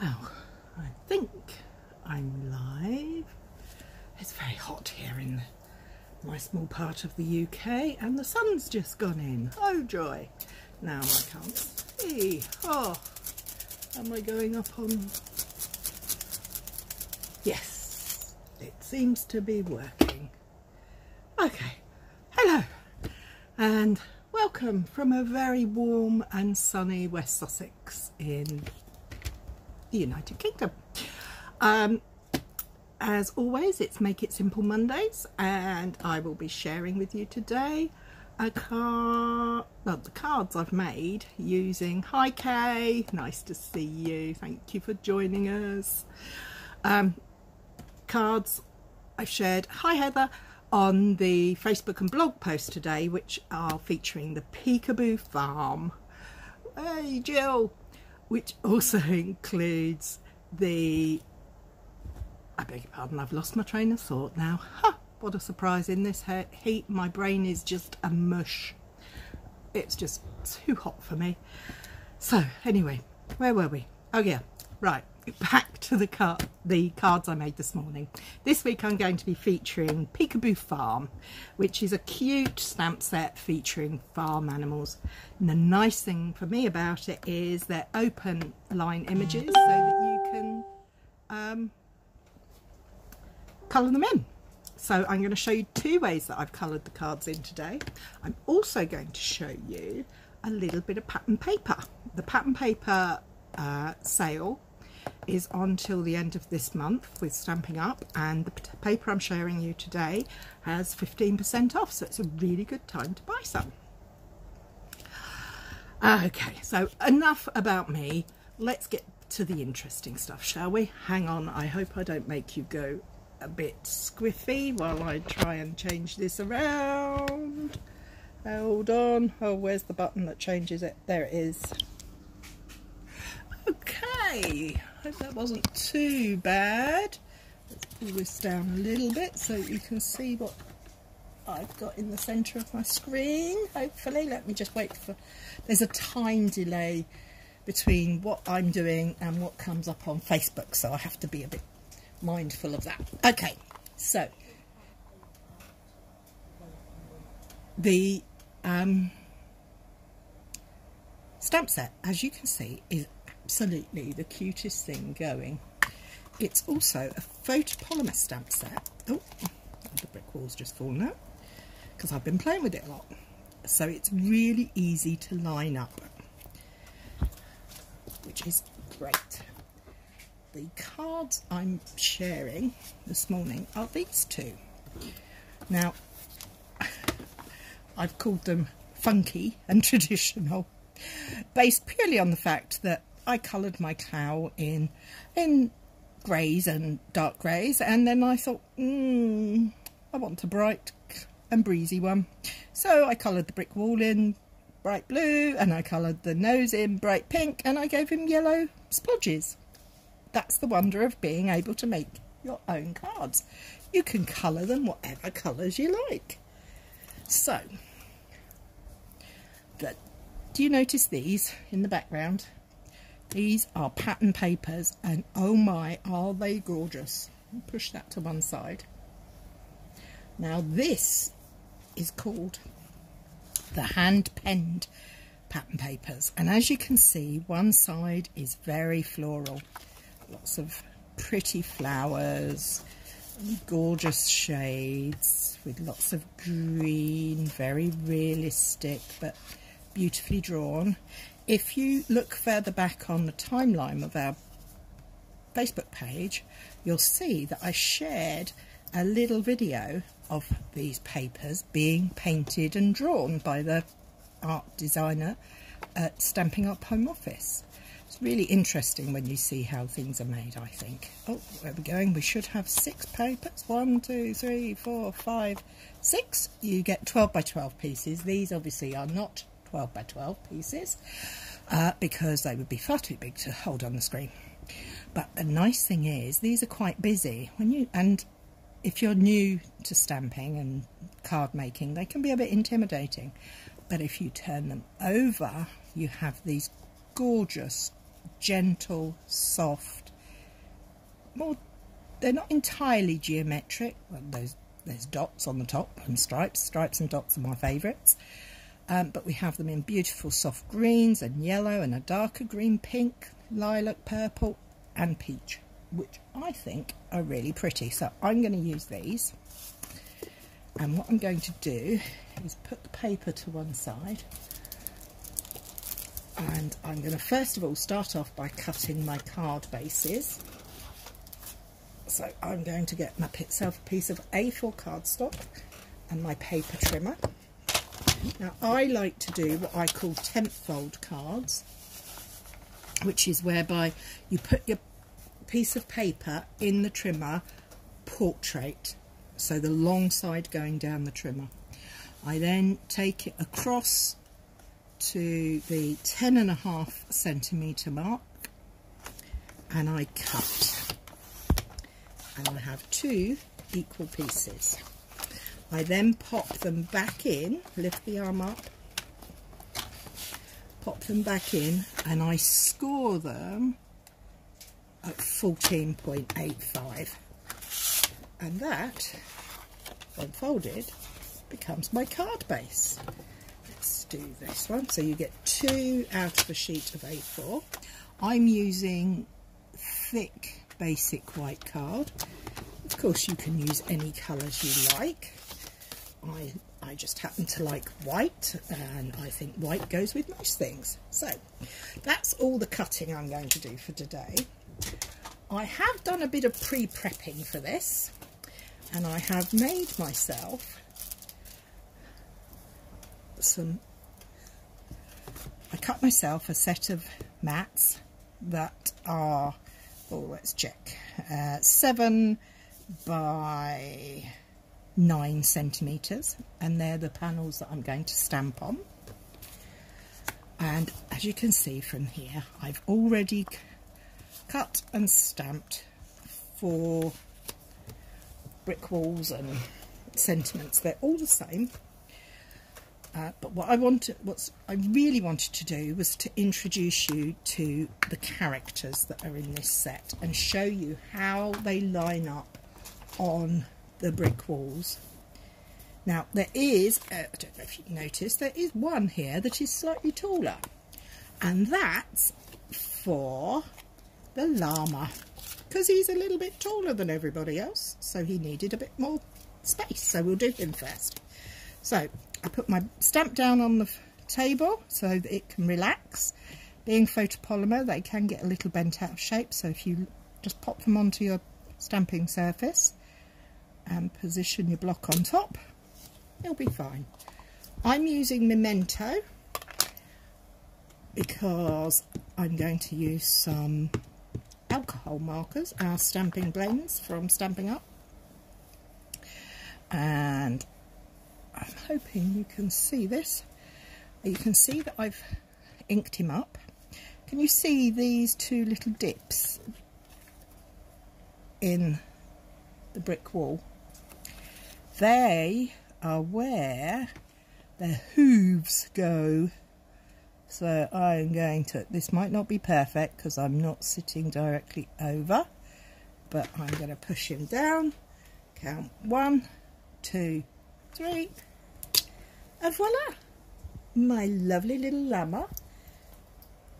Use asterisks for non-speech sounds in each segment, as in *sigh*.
Well, I think I'm live. It's very hot here in my small part of the UK and the sun's just gone in. Oh joy. Now I can't see. Oh, am I going up on... Yes, it seems to be working. Okay, hello and welcome from a very warm and sunny West Sussex in the United Kingdom. Um, as always, it's Make It Simple Mondays, and I will be sharing with you today a card, well, the cards I've made using Hi Kay, nice to see you, thank you for joining us. Um, cards I've shared, hi Heather, on the Facebook and blog post today, which are featuring the Peekaboo Farm. Hey Jill, which also *laughs* includes the I beg your pardon, I've lost my train of thought now. Ha! What a surprise in this heat. My brain is just a mush. It's just too hot for me. So, anyway, where were we? Oh yeah, right back to the card, the cards I made this morning. This week I'm going to be featuring Peekaboo Farm, which is a cute stamp set featuring farm animals. And the nice thing for me about it is they're open line images so that you can um, colour them in. So I'm going to show you two ways that I've coloured the cards in today. I'm also going to show you a little bit of pattern paper. The pattern paper uh, sale is on till the end of this month with Stampin' Up and the paper I'm sharing you today has 15% off so it's a really good time to buy some. Okay, so enough about me. Let's get to the interesting stuff, shall we? Hang on, I hope I don't make you go a bit squiffy while I try and change this around. Hold on. Oh, where's the button that changes it? There it is. Okay, hope that wasn't too bad. Let's pull this down a little bit so you can see what I've got in the centre of my screen, hopefully. Let me just wait for... There's a time delay between what I'm doing and what comes up on Facebook, so I have to be a bit mindful of that. Okay, so the um, stamp set, as you can see, is absolutely the cutest thing going. It's also a photopolymer stamp set. Oh, the brick wall's just fallen out because I've been playing with it a lot. So it's really easy to line up, which is great. The cards I'm sharing this morning are these two. Now, I've called them funky and *laughs* traditional, based purely on the fact that I coloured my cow in in greys and dark greys and then I thought mm, I want a bright and breezy one. So I coloured the brick wall in bright blue and I coloured the nose in bright pink and I gave him yellow splodges. That's the wonder of being able to make your own cards. You can colour them whatever colours you like. So but do you notice these in the background these are pattern papers and oh my, are they gorgeous. Push that to one side. Now this is called the hand-penned pattern papers and as you can see one side is very floral lots of pretty flowers gorgeous shades with lots of green very realistic but beautifully drawn if you look further back on the timeline of our Facebook page, you'll see that I shared a little video of these papers being painted and drawn by the art designer at Stampin' Up Home Office. It's really interesting when you see how things are made, I think. Oh, where are we going? We should have six papers. One, two, three, four, five, six. You get 12 by 12 pieces. These obviously are not 12 by 12 pieces uh, because they would be far too big to hold on the screen. But the nice thing is these are quite busy when you and if you're new to stamping and card making they can be a bit intimidating but if you turn them over you have these gorgeous gentle, soft, more, they're not entirely geometric. Well, those, there's dots on the top and stripes. Stripes and dots are my favourites. Um, but we have them in beautiful soft greens and yellow and a darker green pink, lilac purple and peach, which I think are really pretty. So I'm going to use these. And what I'm going to do is put the paper to one side and I'm going to first of all start off by cutting my card bases so I'm going to get myself a piece of A4 cardstock and my paper trimmer now I like to do what I call tent fold cards which is whereby you put your piece of paper in the trimmer portrait so the long side going down the trimmer I then take it across to the 10 and a half centimetre mark and I cut and I have two equal pieces. I then pop them back in, lift the arm up, pop them back in and I score them at 14.85 and that, when folded, becomes my card base let's do this one. So you get two out of a sheet of A4. I'm using thick basic white card. Of course you can use any colours you like. I, I just happen to like white and I think white goes with most things. So that's all the cutting I'm going to do for today. I have done a bit of pre-prepping for this and I have made myself some I cut myself a set of mats that are, oh let's check, uh, 7 by 9 centimetres and they're the panels that I'm going to stamp on. And as you can see from here, I've already cut and stamped four brick walls and sentiments. They're all the same uh, but what I wanted, what I really wanted to do was to introduce you to the characters that are in this set and show you how they line up on the brick walls. Now there is, uh, I don't know if you noticed, there is one here that is slightly taller and that's for the llama because he's a little bit taller than everybody else so he needed a bit more space so we'll do him first. So I put my stamp down on the table so that it can relax. Being photopolymer, they can get a little bent out of shape, so if you just pop them onto your stamping surface and position your block on top, it'll be fine. I'm using Memento because I'm going to use some alcohol markers, our stamping blends from Stampin' Up. And I'm hoping you can see this. You can see that I've inked him up. Can you see these two little dips in the brick wall? They are where the hooves go. So I'm going to, this might not be perfect because I'm not sitting directly over, but I'm going to push him down, count one, two, three, and voila! My lovely little llama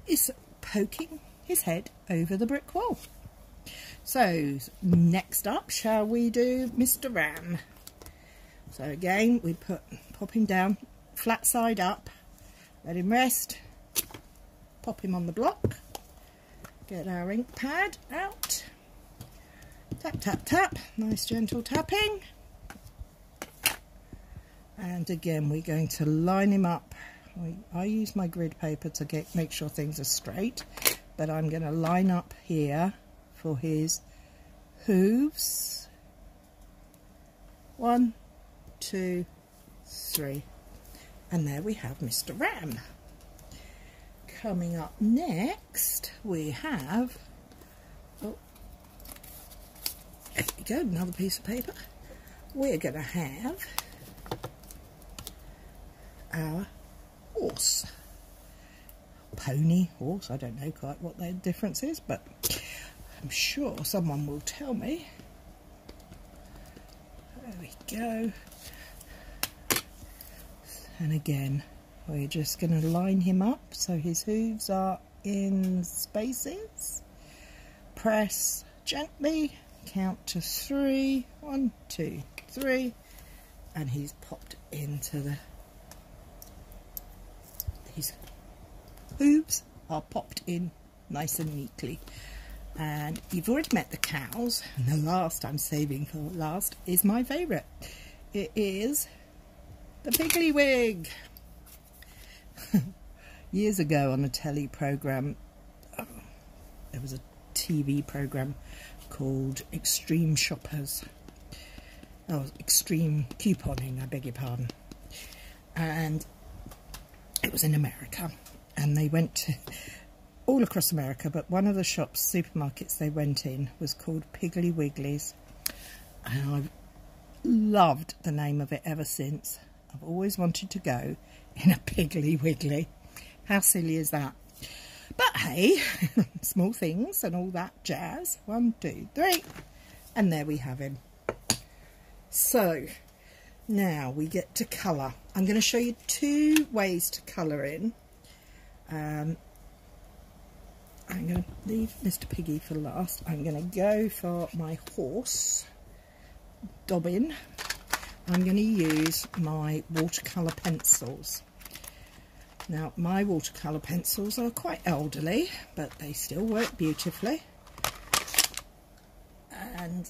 is poking his head over the brick wall. So, next up, shall we do Mr. Ram? So again, we put pop him down, flat side up, let him rest, pop him on the block, get our ink pad out, tap, tap, tap, nice gentle tapping, and again we're going to line him up. I use my grid paper to get make sure things are straight but I'm going to line up here for his hooves. One two three and there we have Mr. Ram coming up next we have oh there we go another piece of paper we're going to have our horse. pony, horse. I don't know quite what the difference is, but I'm sure someone will tell me. There we go. And again, we're just going to line him up so his hooves are in spaces. Press gently, count to three. One, two, three. And he's popped into the... His hooves are popped in nice and neatly. And you've already met the cows. And the last I'm saving for last is my favourite. It is the Piggly Wig. *laughs* Years ago on a telly programme, there was a TV programme called Extreme Shoppers. Oh, Extreme Couponing, I beg your pardon. And it was in America. And they went to all across America, but one of the shops, supermarkets they went in was called Piggly Wiggly's. And I've loved the name of it ever since. I've always wanted to go in a Piggly Wiggly. How silly is that? But hey, *laughs* small things and all that jazz. One, two, three. And there we have him. So, now we get to colour. I'm going to show you two ways to colour in. Um, I'm going to leave Mr Piggy for last. I'm going to go for my horse, Dobbin. I'm going to use my watercolour pencils. Now, my watercolour pencils are quite elderly, but they still work beautifully. And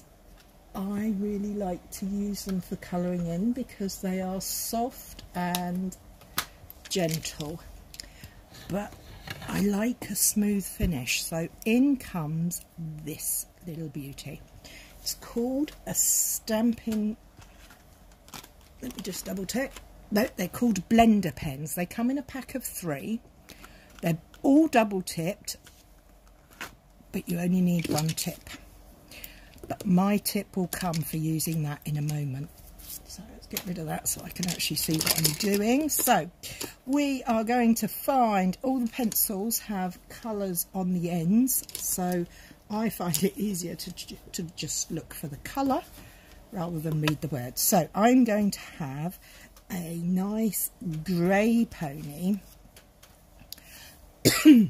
I really like to use them for colouring in because they are soft and gentle. But I like a smooth finish, so in comes this little beauty. It's called a stampin' let me just double check. They're called blender pens. They come in a pack of three. They're all double tipped, but you only need one tip. But my tip will come for using that in a moment. So let's get rid of that so I can actually see what I'm doing. So we are going to find all the pencils have colours on the ends. So I find it easier to, to just look for the colour rather than read the words. So I'm going to have a nice grey pony *coughs*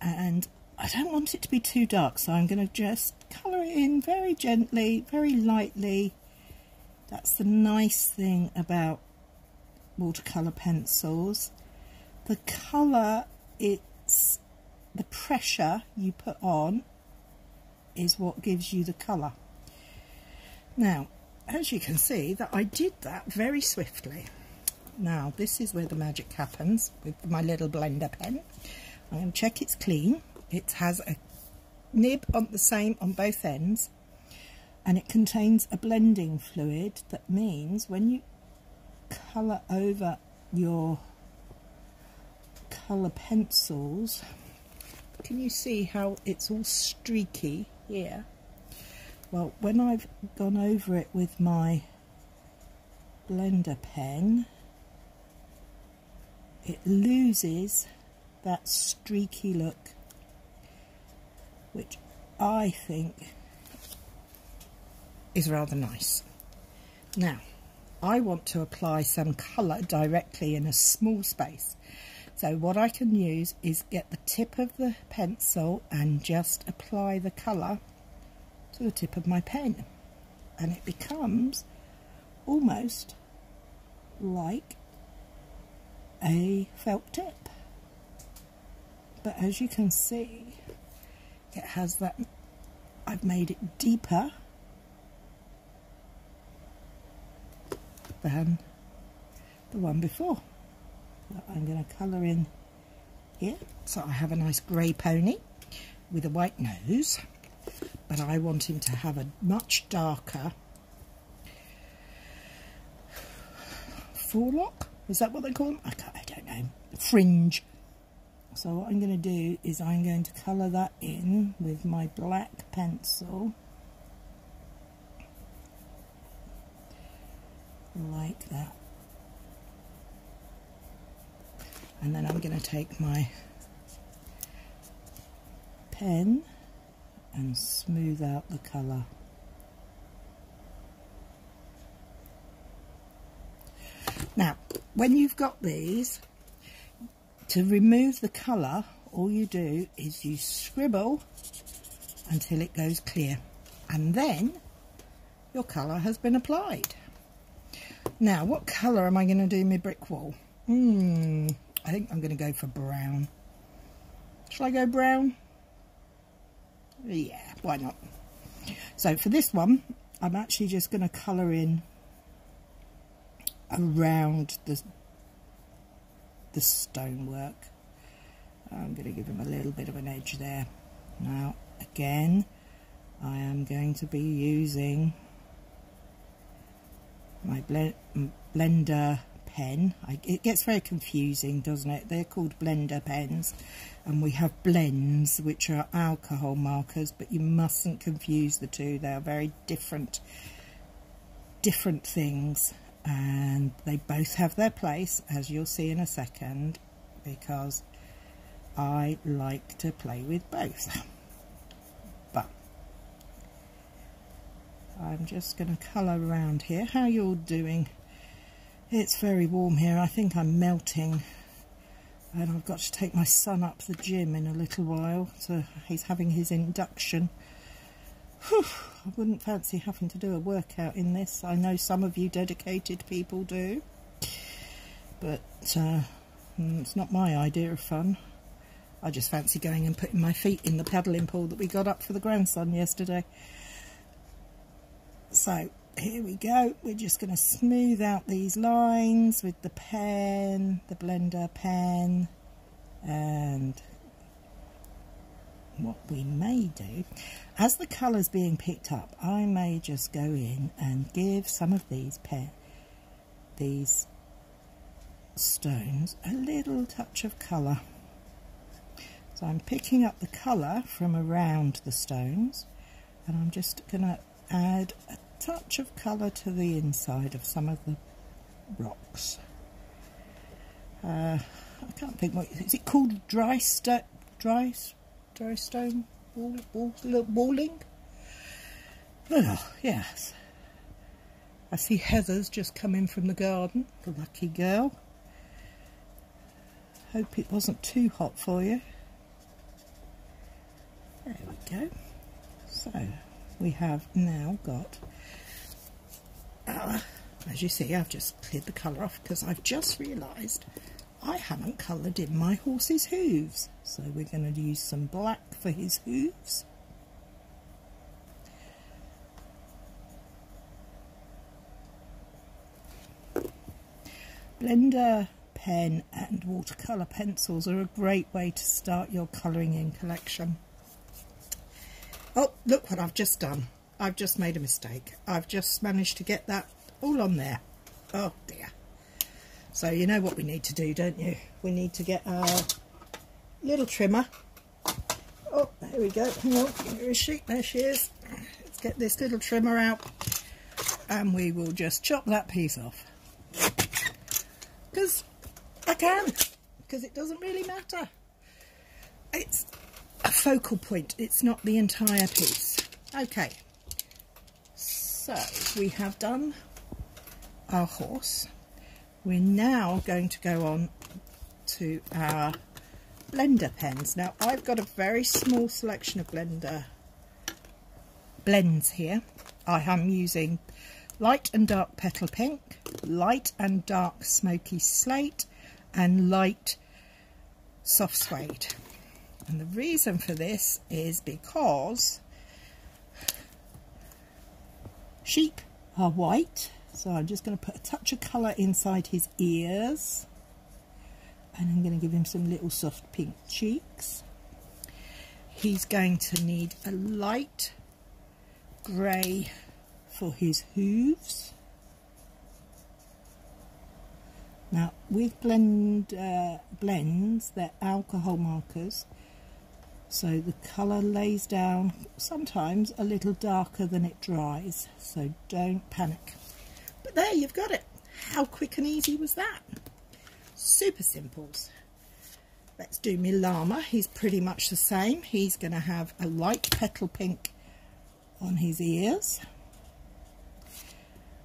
and I don't want it to be too dark so I'm going to just colour it in very gently, very lightly. That's the nice thing about watercolour pencils. The colour, it's the pressure you put on is what gives you the colour. Now, as you can see, that I did that very swiftly. Now, this is where the magic happens with my little blender pen. I'm going to check it's clean. It has a nib on the same on both ends and it contains a blending fluid that means when you colour over your colour pencils can you see how it's all streaky here well when I've gone over it with my blender pen it loses that streaky look which I think is rather nice. Now I want to apply some colour directly in a small space. So what I can use is get the tip of the pencil and just apply the colour to the tip of my pen and it becomes almost like a felt tip. But as you can see it has that I've made it deeper than the one before. I'm going to colour in here so I have a nice grey pony with a white nose but I want him to have a much darker forelock. Is that what they call them? I, I don't know. Fringe. So what I'm going to do is I'm going to colour that in with my black pencil. Like that. and then I'm going to take my pen and smooth out the colour. Now, when you've got these, to remove the colour, all you do is you scribble until it goes clear. And then your colour has been applied. Now, what colour am I going to do my brick wall? Hmm, I think I'm going to go for brown. Shall I go brown? Yeah, why not? So for this one, I'm actually just going to colour in around the the stonework. I'm going to give him a little bit of an edge there. Now, again, I am going to be using my blender pen. I, it gets very confusing, doesn't it? They're called blender pens. And we have blends, which are alcohol markers, but you mustn't confuse the two. They are very different, different things. And they both have their place, as you'll see in a second, because I like to play with both. But I'm just going to colour around here. How you all doing? It's very warm here. I think I'm melting. And I've got to take my son up the gym in a little while. So he's having his induction. Whew, I wouldn't fancy having to do a workout in this. I know some of you dedicated people do. But uh, mm, it's not my idea of fun. I just fancy going and putting my feet in the paddling pool that we got up for the grandson yesterday. So here we go. We're just going to smooth out these lines with the pen the blender pen and what we may do as the colours being picked up I may just go in and give some of these pen these stones a little touch of colour. So I'm picking up the colour from around the stones and I'm just going to add a touch of colour to the inside of some of the rocks. Uh, I can't think what is it called. Dry stone, dry, dry stone wall, wall, walling. Oh yes. I see Heather's just come in from the garden. The lucky girl. Hope it wasn't too hot for you. There we go. So we have now got uh, as you see I've just cleared the colour off because I've just realised I haven't coloured in my horse's hooves. So we're going to use some black for his hooves. Blender pen and watercolour pencils are a great way to start your colouring in collection. Oh look what I've just done I've just made a mistake. I've just managed to get that all on there. Oh dear. So you know what we need to do, don't you? We need to get our little trimmer. Oh, there we go. Oh, Hang on. Where is she? There she is. Let's get this little trimmer out. And we will just chop that piece off. Because I can. Because it doesn't really matter. It's a focal point. It's not the entire piece. Okay. So we have done our horse. We're now going to go on to our blender pens. Now I've got a very small selection of blender blends here. I am using light and dark petal pink, light and dark smoky slate and light soft suede. And the reason for this is because Sheep are white, so I'm just going to put a touch of colour inside his ears. And I'm going to give him some little soft pink cheeks. He's going to need a light grey for his hooves. Now, with blend uh, blends, they're alcohol markers, so the colour lays down sometimes a little darker than it dries so don't panic but there you've got it how quick and easy was that super simples Let's do my llama. He's pretty much the same. He's going to have a light petal pink on his ears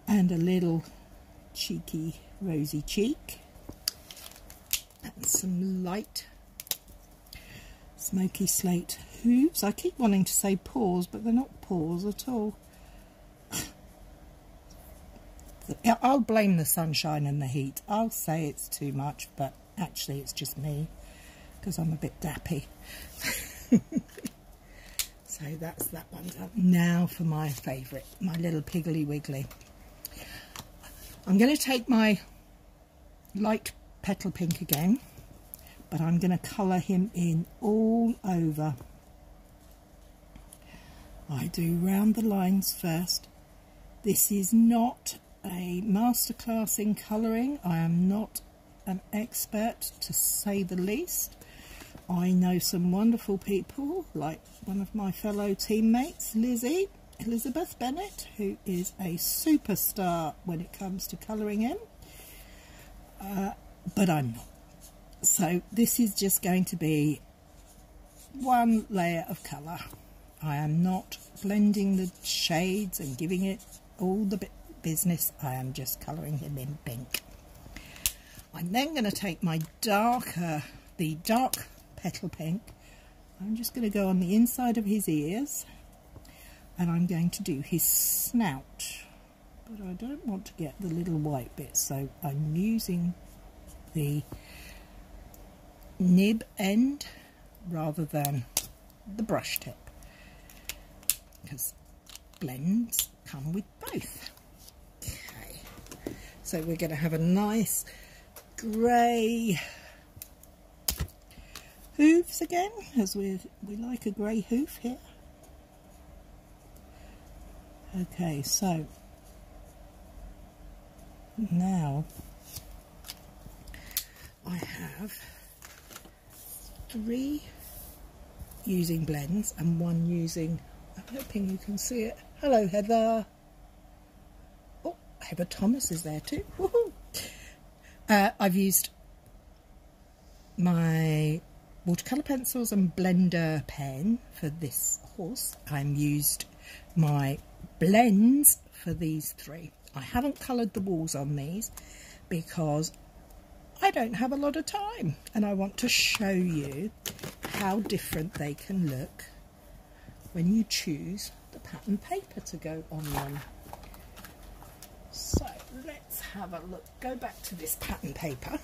and a little cheeky rosy cheek and some light smoky slate hooves. I keep wanting to say paws but they're not paws at all. *laughs* I'll blame the sunshine and the heat. I'll say it's too much but actually it's just me because I'm a bit dappy. *laughs* so that's that one done. Now for my favourite, my little Piggly Wiggly. I'm going to take my light petal pink again, but I'm going to colour him in all over. I do round the lines first. This is not a masterclass in colouring. I am not an expert to say the least. I know some wonderful people, like one of my fellow teammates, Lizzie, Elizabeth Bennett, who is a superstar when it comes to colouring in, uh, but I'm not. So this is just going to be one layer of colour. I am not blending the shades and giving it all the business. I am just colouring him in pink. I'm then going to take my darker, the dark petal pink. I'm just going to go on the inside of his ears and I'm going to do his snout. But I don't want to get the little white bit, so I'm using the nib end rather than the brush tip because blends come with both. Okay, so we're going to have a nice grey hooves again, as we we like a grey hoof here. Okay, so now I have three using blends and one using, I'm hoping you can see it. Hello Heather. Oh, Heather Thomas is there too. Uh, I've used my watercolour pencils and blender pen for this horse. I'm used my blends for these three. I haven't coloured the walls on these because I don't have a lot of time and I want to show you how different they can look when you choose the pattern paper to go on them. So let's have a look. Go back to this pattern paper.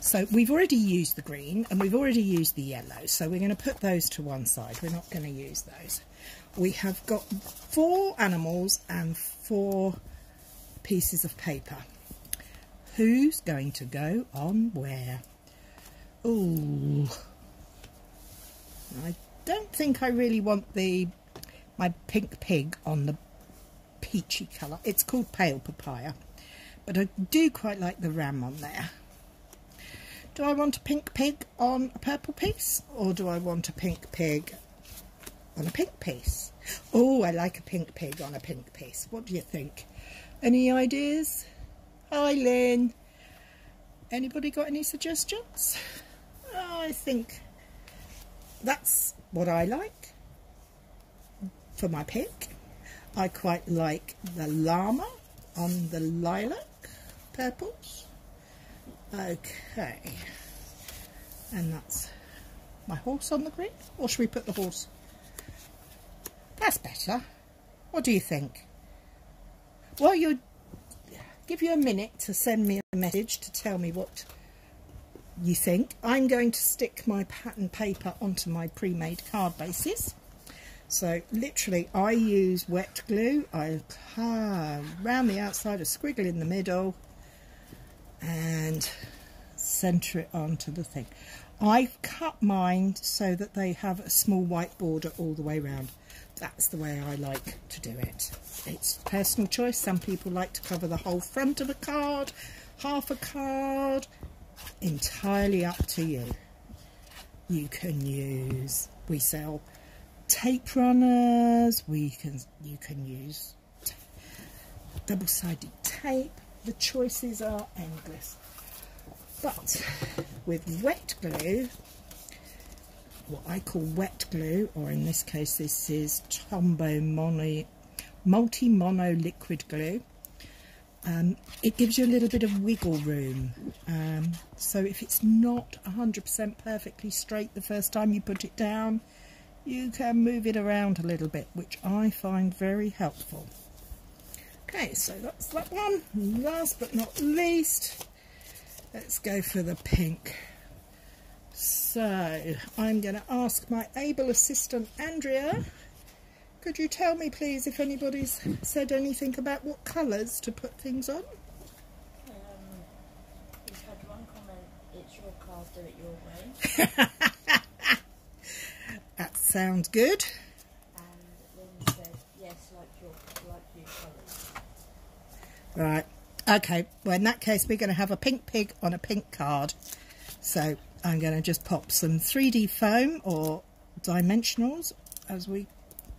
So we've already used the green and we've already used the yellow. So we're going to put those to one side. We're not going to use those. We have got four animals and four pieces of paper. Who's going to go on where? Oh, I don't think I really want the my pink pig on the peachy colour. It's called pale papaya, but I do quite like the ram on there. Do I want a pink pig on a purple piece or do I want a pink pig on a pink piece? Oh, I like a pink pig on a pink piece. What do you think? Any ideas? Hi, Lynn. Anybody got any suggestions? I think that's what I like for my pig. I quite like the llama on the lilac purples. Okay. And that's my horse on the green. Or should we put the horse? That's better. What do you think? Well, you give you a minute to send me a message to tell me what you think. I'm going to stick my pattern paper onto my pre-made card bases. So literally I use wet glue. I round the outside, a squiggle in the middle, and centre it onto the thing. I've cut mine so that they have a small white border all the way around. That's the way I like to do it. It's personal choice. Some people like to cover the whole front of a card, half a card. Entirely up to you. You can use, we sell tape runners, we can you can use double-sided tape, the choices are endless. But with wet glue, what I call wet glue, or in this case this is Tombow Mono, Multi Mono Liquid Glue, um, it gives you a little bit of wiggle room. Um, so if it's not 100% perfectly straight the first time you put it down, you can move it around a little bit, which I find very helpful. Okay, so that's that one. Last but not least, let's go for the pink. So I'm going to ask my able assistant Andrea, could you tell me please if anybody's said anything about what colours to put things on? Um, we've had one comment, it's your car, do it your way. *laughs* that sounds good. And said, yes, like your, like your colours. Right. Okay, well in that case we're going to have a pink pig on a pink card. So I'm going to just pop some 3D foam or dimensionals as we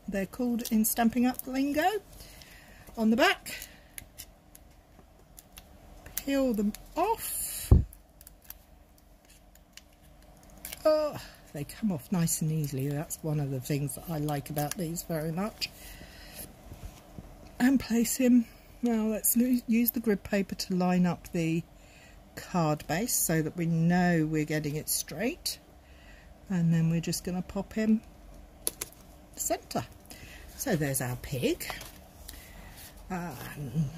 they're called in Stampin' Up lingo on the back. Peel them off. Oh, they come off nice and easily. That's one of the things that I like about these very much. And place him, well let's use the grid paper to line up the card base so that we know we're getting it straight and then we're just going to pop him centre. So there's our pig. Um,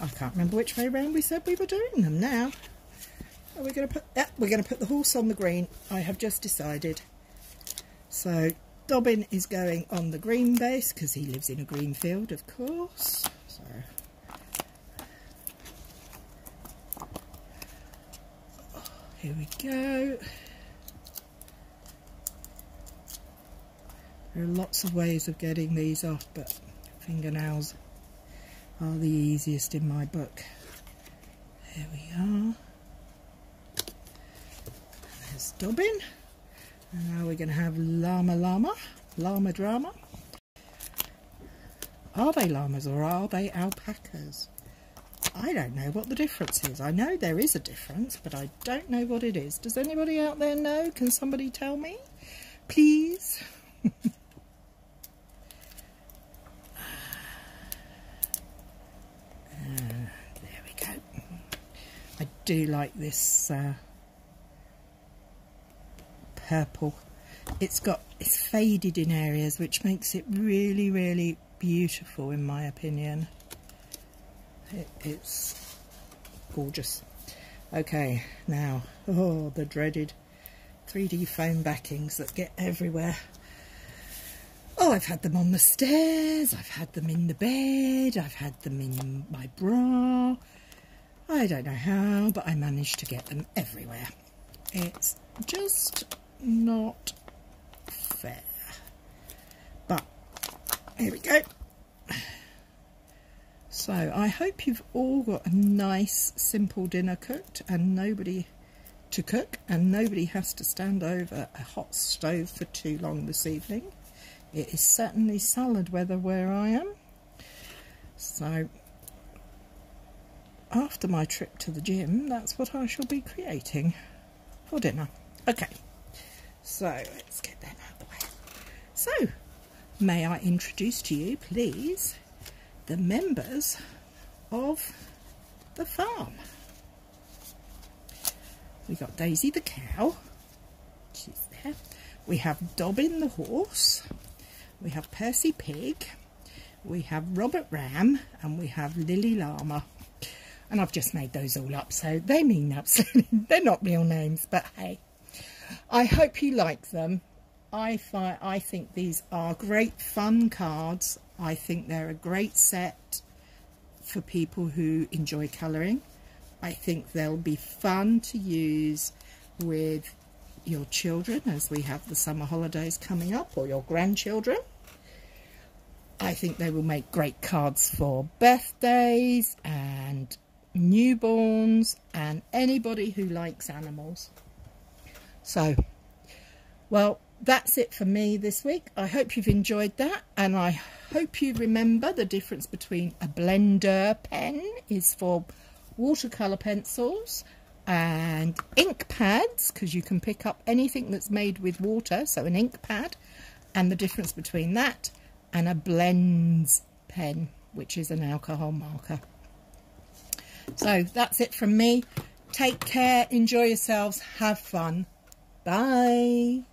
I can't remember which way around we said we were doing them now. Are we going to put? Yeah, we're going to put the horse on the green. I have just decided. So Dobbin is going on the green base because he lives in a green field, of course. So Here we go. There are lots of ways of getting these off, but fingernails are the easiest in my book. There we are. There's Dobbin. And now we're going to have Llama Llama, Llama Drama. Are they llamas or are they alpacas? I don't know what the difference is. I know there is a difference, but I don't know what it is. Does anybody out there know? Can somebody tell me? Please? *laughs* uh, there we go. I do like this uh, purple. It's got, it's faded in areas, which makes it really, really beautiful in my opinion it, it's gorgeous. Okay, now, oh, the dreaded 3D foam backings that get everywhere. Oh, I've had them on the stairs, I've had them in the bed, I've had them in my bra. I don't know how, but I managed to get them everywhere. It's just not fair. But, here we go. So I hope you've all got a nice simple dinner cooked and nobody to cook and nobody has to stand over a hot stove for too long this evening. It is certainly salad weather where I am. So after my trip to the gym, that's what I shall be creating for dinner. Okay, so let's get that out of the way. So, may I introduce to you, please, the members of the farm. We got Daisy the cow, she's there. We have Dobbin the horse, we have Percy pig, we have Robert ram, and we have Lily llama. And I've just made those all up, so they mean absolutely, *laughs* they're not real names, but hey. I hope you like them. I, find, I think these are great fun cards I think they're a great set for people who enjoy colouring. I think they'll be fun to use with your children as we have the summer holidays coming up or your grandchildren. I think they will make great cards for birthdays and newborns and anybody who likes animals. So, well, that's it for me this week. I hope you've enjoyed that and I hope you remember the difference between a blender pen is for watercolour pencils and ink pads because you can pick up anything that's made with water, so an ink pad, and the difference between that and a blends pen, which is an alcohol marker. So that's it from me. Take care, enjoy yourselves, have fun. Bye.